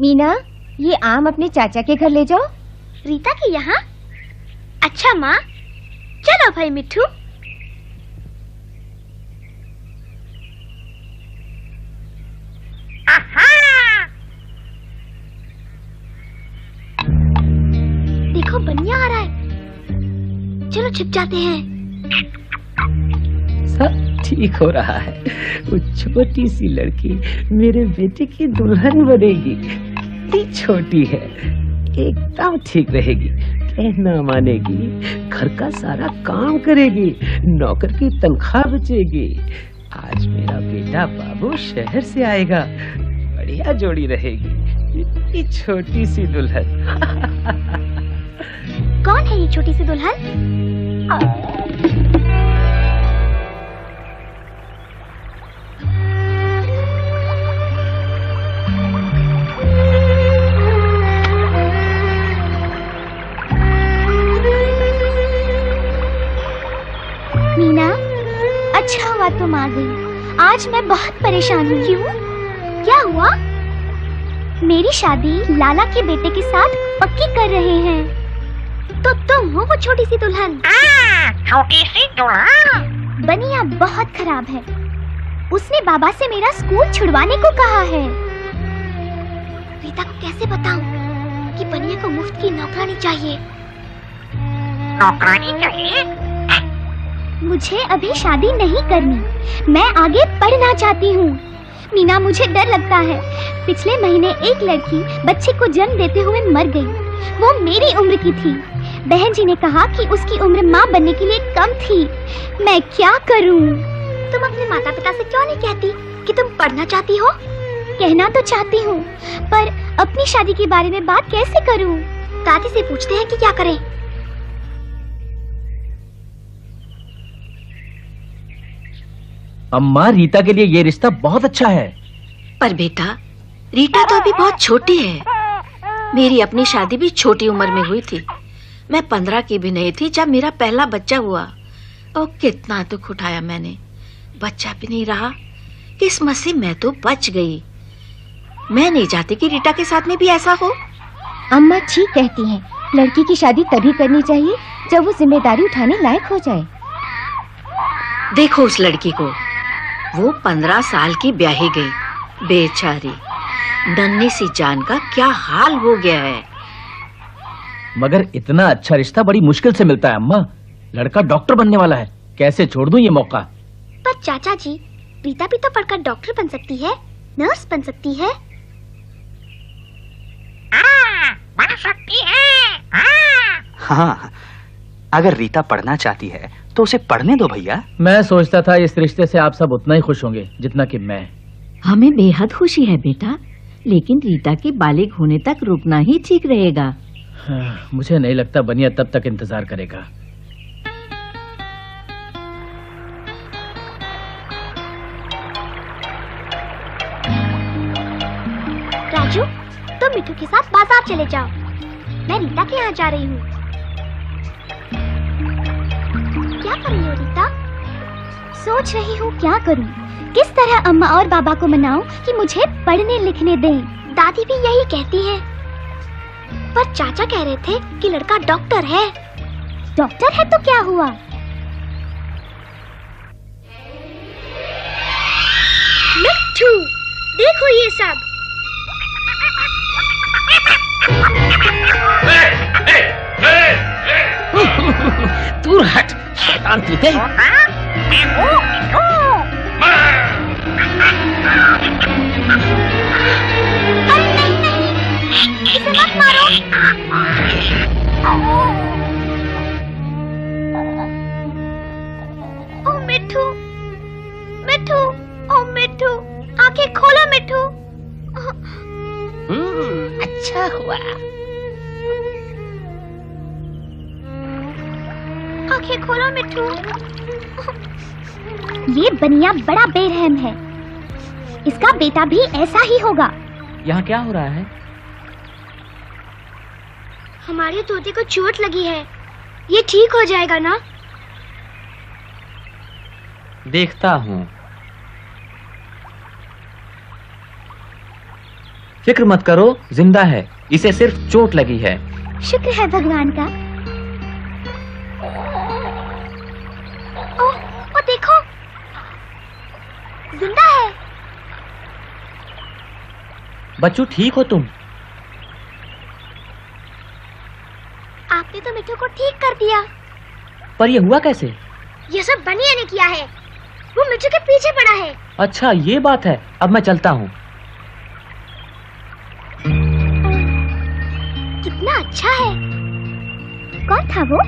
मीना ये आम अपने चाचा के घर ले जाओ। रीता के यहाँ? अच्छा माँ। चलो भाई मिठू। देखो बनिया आ रहा है। चलो छिप जाते हैं। सब ठीक हो रहा है। वो छोटी सी लड़की मेरे बेटे की दुल्हन बनेगी। इतनी छोटी है। एकदम ठीक रहेगी। कहना मानेगी, घर का सारा काम करेगी, नौकर की तनख्वाह बचेगी। आज मेरा बेटा बाबू शहर से आएगा। बढ़िया जोड़ी रहेगी। इतनी छोटी सी दुल्हन। कौन है ये छोटी सी दुल्हन? आज मैं बहुत परेशान हूँ। क्यों क्या हुआ? मेरी शादी लाला के बेटे के साथ पक्की कर रहे हैं। तो तुम हो वो छोटी सी दुल्हन। छोटी सी दुल्हन। बनिया बहुत खराब है। उसने बाबा से मेरा स्कूल छुड़वाने को कहा है। रीता को कैसे बताऊँ कि बनिया को मुफ़्त की नौकरानी चाहिए? नौकरानी चाहिए? मुझे अभी शादी नहीं करनी। मैं आगे पढ़ना चाहती हूँ। मीना मुझे डर लगता है। पिछले महीने एक लड़की बच्चे को जन्म देते हुए मर गई। वो मेरी उम्र की थी। बहन जी ने कहा कि उसकी उम्र माँ बनने के लिए कम थी। मैं क्या करूँ? तुम अपने माता पिता से क्यों नहीं कहती कि तुम पढ़ना चाहती हो? कहना तो चाहती हूँ पर अपनी शादी के बारे में बात कैसे करूँ? दादी से पूछते हैं कि क्या करें। अम्मा रीता के लिए ये रिश्ता बहुत अच्छा है। पर बेटा रीटा तो अभी बहुत छोटी है। मेरी अपनी शादी भी छोटी उम्र में हुई थी। मैं पंद्रह की भी नहीं थी जब मेरा पहला बच्चा हुआ। और कितना दुख उठाया मैंने। बच्चा भी नहीं रहा। किस्मत से मैं तो बच गई। मैं नहीं चाहती कि रीटा के साथ में भी ऐसा हो। अम्मा ठीक कहती हैं। लड़की की शादी तभी करनी चाहिए जब वो ज़िम्मेदारी उठाने लायक हो जाए। देखो उस लड़की को। वो पंद्रह साल की ब्याही गई। बेचारी नन्ही सी जान का क्या हाल हो गया है? मगर इतना अच्छा रिश्ता बड़ी मुश्किल से मिलता है अम्मा। लड़का डॉक्टर बनने वाला है। कैसे छोड़ दूँ ये मौका? पर चाचा जी रीता भी तो पढ़कर डॉक्टर बन सकती है? नर्स बन सकती है? हाँ बन सकती है। हाँ। हाँ अगर रीता पढ़ना चाहती है तो उसे पढ़ने दो भैया। मैं सोचता था इस रिश्ते से आप सब उतना ही खुश होंगे जितना कि मैं। हमें बेहद खुशी है बेटा लेकिन रीता के बालिग होने तक रुकना ही ठीक रहेगा। हाँ, मुझे नहीं लगता बनिया तब तक इंतज़ार करेगा। राजू तुम तो मिठू के साथ बाज़ार चले जाओ। मैं रीता के यहाँ जा रही हूँ। क्या कर रही हो रीता? सोच रही हूँ क्या करूँ। किस तरह अम्मा और बाबा को मनाऊं कि मुझे पढ़ने लिखने दें? दादी भी यही कहती है। पर चाचा कह रहे थे कि लड़का डॉक्टर है। डॉक्टर है तो क्या हुआ? देखो ये सब। दूर हट। मत मारो ओ मिठू। मिठू। ओ मिठू। आँखें खोलो मिठू। अच्छा हुआ। आँखें खोलो मिठू ये बनिया बड़ा बेरहम है। इसका बेटा भी ऐसा ही होगा। यहाँ क्या हो रहा है? हमारे तोते को चोट लगी है। ये ठीक हो जाएगा ना? देखता हूँ। फ़िक्र मत करो ज़िंदा है। इसे सिर्फ़ चोट लगी है। शुक्र है भगवान का। बच्चू ठीक हो तुम? आपने तो मिठू को ठीक कर दिया। पर ये हुआ कैसे? ये सब बनिया ने किया है। वो मिठू के पीछे पड़ा है। अच्छा ये बात है। अब मैं चलता हूँ। कितना अच्छा है। कौन था वो?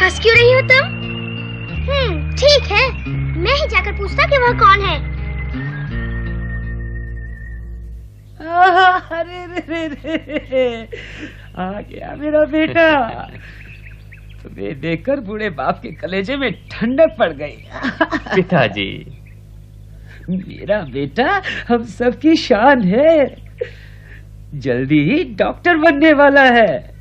हंस क्यों रही हो तुम? हम्म ठीक है। मैं ही जाकर पूछता कि वह कौन है। अरे रे रे रे आ गया मेरा बेटा। तुम्हें देखकर बूढ़े बाप के कलेजे में ठंडक पड़ गई। पिताजी। मेरा बेटा हम सबकी शान है। जल्दी ही डॉक्टर बनने वाला है।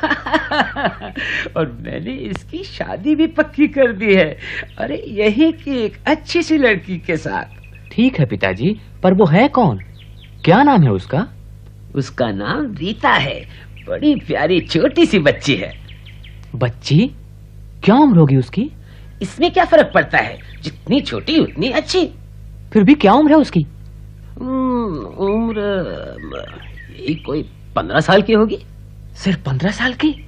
और मैंने इसकी शादी भी पक्की कर दी है। अरे यही की एक अच्छी सी लड़की के साथ। ठीक है पिताजी पर वो है कौन? क्या नाम है उसका? उसका नाम रीता है। बड़ी प्यारी छोटी सी बच्ची है। बच्ची? क्या उम्र होगी उसकी? इसमें क्या फ़र्क पड़ता है? जितनी छोटी उतनी अच्छी। फिर भी क्या उम्र है उसकी? हम्म, उम्र यही कोई पंद्रह साल की होगी। सिर्फ़ पंद्रह साल की?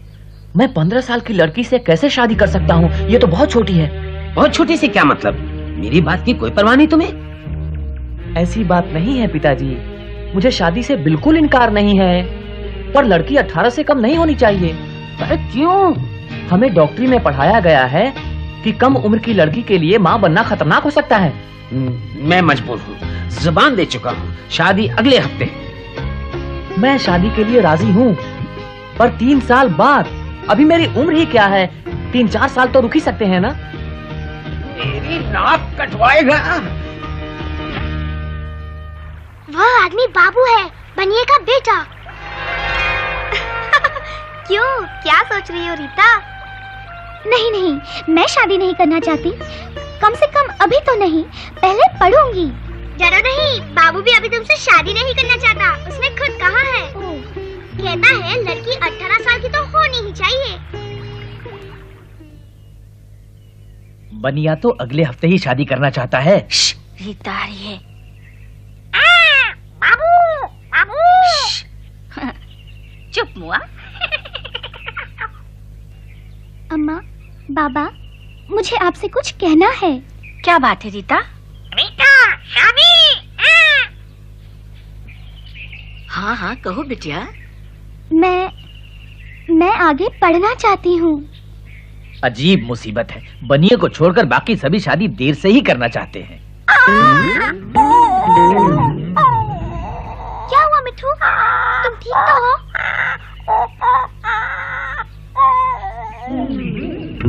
मैं पंद्रह साल की लड़की से कैसे शादी कर सकता हूँ? ये तो बहुत छोटी है। बहुत छोटी से क्या मतलब? मेरी बात की कोई परवाह नहीं तुम्हें? ऐसी बात नहीं है पिताजी। मुझे शादी से बिल्कुल इनकार नहीं है। पर लड़की अठारह से कम नहीं होनी चाहिए। पर क्यों? हमें डॉक्टरी में पढ़ाया गया है कि कम उम्र की लड़की के लिए माँ बनना खतरनाक हो सकता है। मैं मजबूर हूँ। ज़ुबान दे चुका हूँ। शादी अगले हफ़्ते। मैं शादी के लिए राज़ी हूँ। पर तीन साल बाद अभी मेरी उम्र ही क्या है? तीन चार साल तो रुक ही सकते हैं ना? मेरी नाक कटवाएगा। वह आदमी बाबू है बनिए का बेटा। क्यों? क्या सोच रही हो रीता? नहीं नहीं मैं शादी नहीं करना चाहती। कम से कम अभी तो नहीं पहले पढ़ूँगी। डरो नहीं बाबू भी अभी तुमसे शादी नहीं करना चाहता। उसने खुद कहा है। कहता है लड़की 18 साल की तो होनी ही चाहिए। बनिया तो अगले हफ़्ते ही शादी करना चाहता है। रीता आ रही है बाबू बाबू अम्मा बाबा मुझे आपसे कुछ कहना है। क्या बात है रीता? रीता शादी। हाँ। हाँ हाँ कहो बिटिया। मैं मैं आगे पढ़ना चाहती हूँ। अजीब मुसीबत है। बनिए को छोड़कर बाकी सभी शादी देर से ही करना चाहते हैं।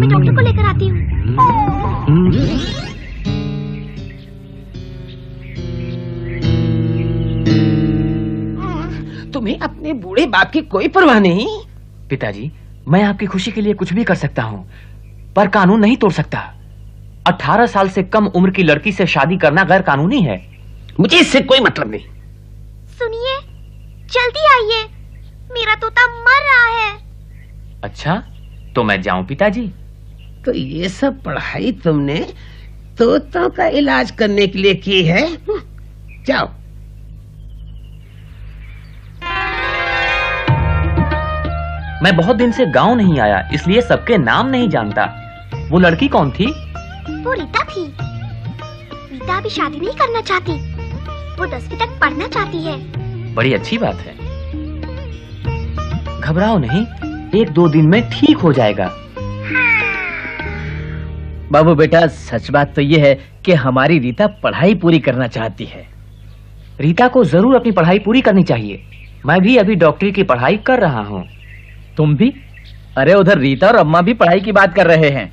मैं डॉक्टर को लेकर आती हूँ। तुम्हें अपने बूढ़े बाप की कोई परवाह नहीं। पिताजी मैं आपकी खुशी के लिए कुछ भी कर सकता हूँ पर कानून नहीं तोड़ सकता। अठारह साल से कम उम्र की लड़की से शादी करना गैर कानूनी है। मुझे इससे कोई मतलब नहीं। सुनिए जल्दी आइए। मेरा तोता मर रहा है। अच्छा तो मैं जाऊँ पिताजी? तो ये सब पढ़ाई तुमने तोतों का इलाज करने के लिए की है? जाओ। मैं बहुत दिन से गाँव नहीं आया इसलिए सबके नाम नहीं जानता। वो लड़की कौन थी? वो रीता थी। रीता अभी शादी नहीं करना चाहती। वो दसवीं तक पढ़ना चाहती है। बड़ी अच्छी बात है। घबराओ नहीं एक दो दिन में ठीक हो जाएगा। बाबू बेटा सच बात तो ये है कि हमारी रीता पढ़ाई पूरी करना चाहती है। रीता को ज़रूर अपनी पढ़ाई पूरी करनी चाहिए। मैं भी अभी डॉक्टरी की पढ़ाई कर रहा हूँ। तुम भी? अरे उधर रीता और अम्मा भी पढ़ाई की बात कर रहे हैं।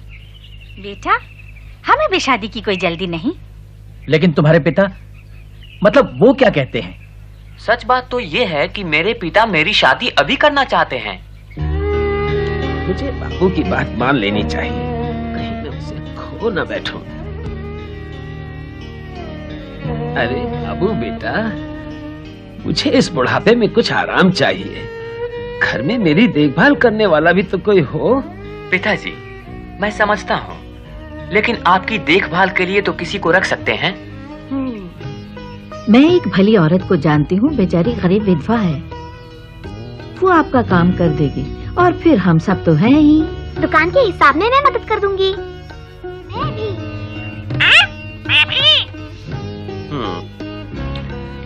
बेटा हमें भी शादी की कोई जल्दी नहीं। लेकिन तुम्हारे पिता मतलब वो क्या कहते हैं? सच बात तो ये है कि मेरे पिता मेरी शादी अभी करना चाहते हैं। मुझे बाबू की बात मान लेनी चाहिए। खो न बैठूं। अरे बाबू बेटा मुझे इस बुढ़ापे में कुछ आराम चाहिए। घर में मेरी देखभाल करने वाला भी तो कोई हो। पिताजी मैं समझता हूँ लेकिन आपकी देखभाल के लिए तो किसी को रख सकते हैं। मैं एक भली औरत को जानती हूँ बेचारी गरीब विधवा है। वो आपका काम कर देगी और फिर हम सब तो हैं ही। दुकान के हिसाब में मैं मदद कर दूँगी।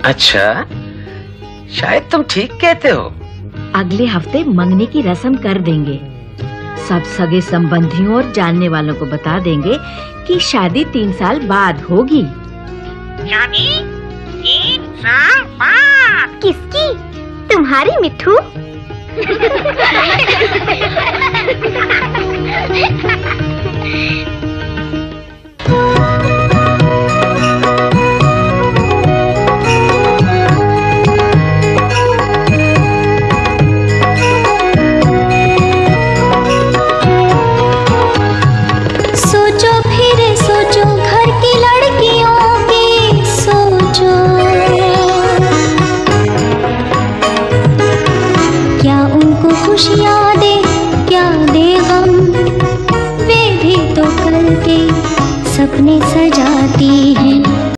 अच्छा शायद तुम ठीक कहते हो। अगले हफ़्ते मंगनी की रस्म कर देंगे। सब सगे संबंधियों और जानने वालों को बता देंगे कि शादी तीन साल बाद होगी। शादी तीन साल बाद। किसकी? तुम्हारी मिट्ठू